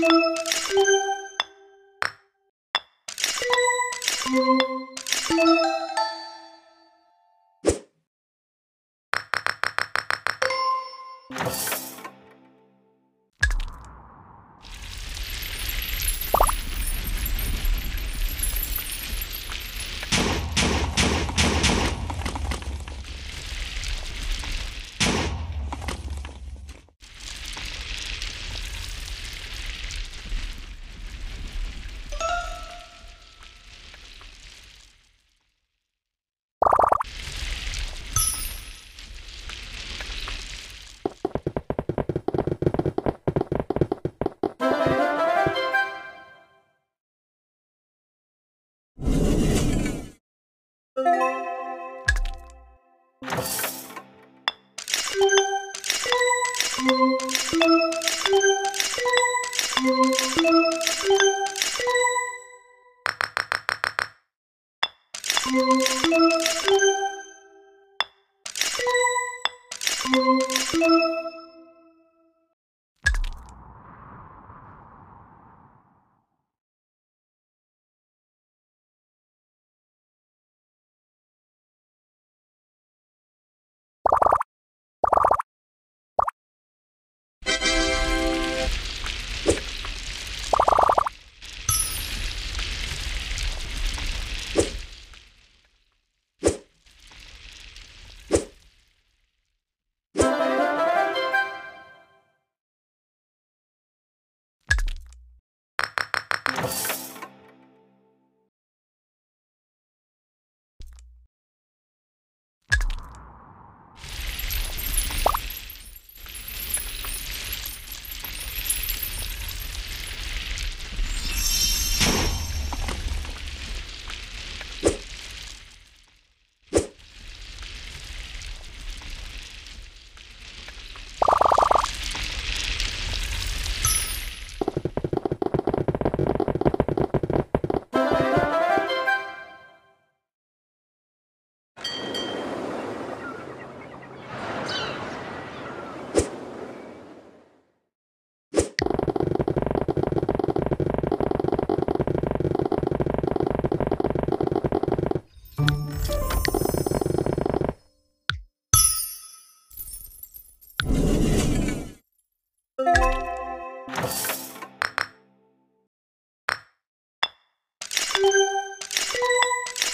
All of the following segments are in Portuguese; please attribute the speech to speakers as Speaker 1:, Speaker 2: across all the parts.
Speaker 1: you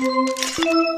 Speaker 1: Música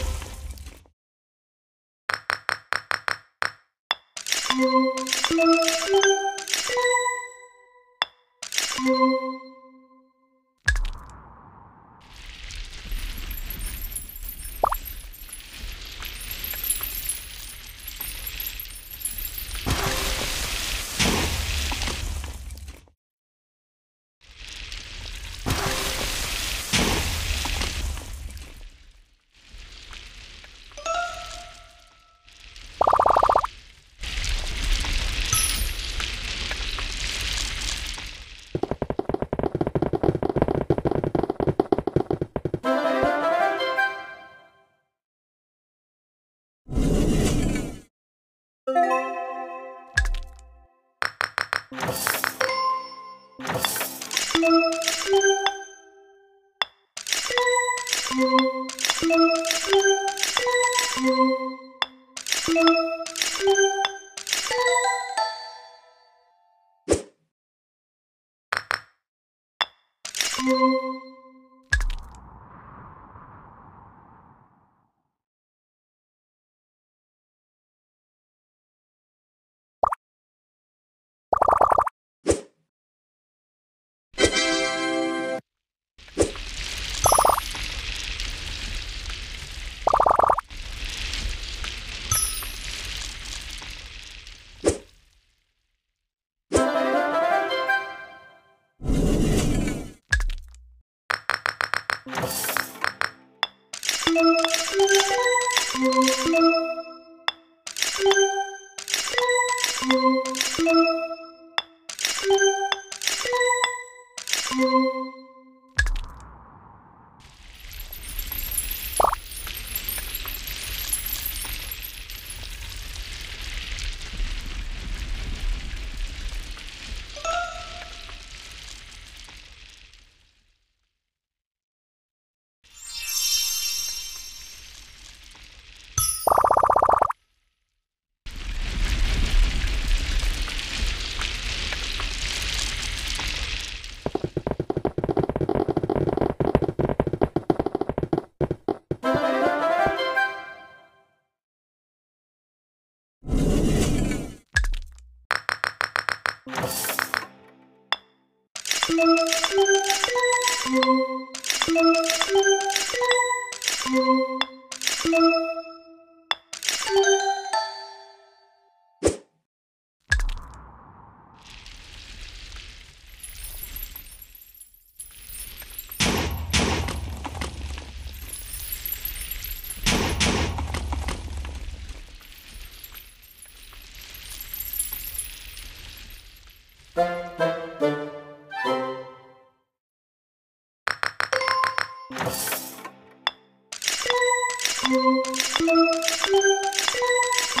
Speaker 1: Thank you. Thank you. you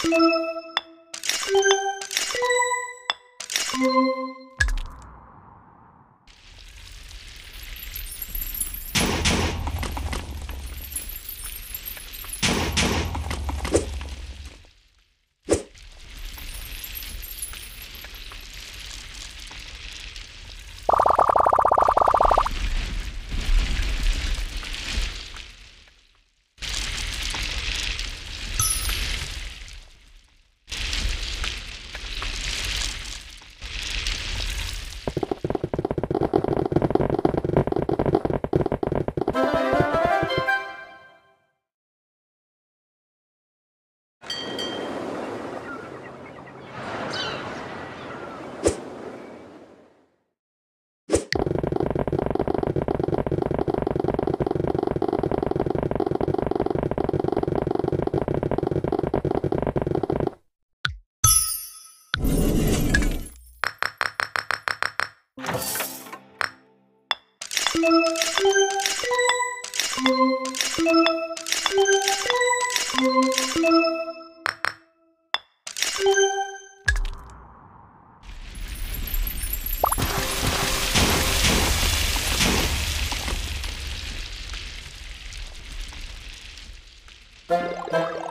Speaker 1: Thank you.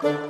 Speaker 1: Thank you.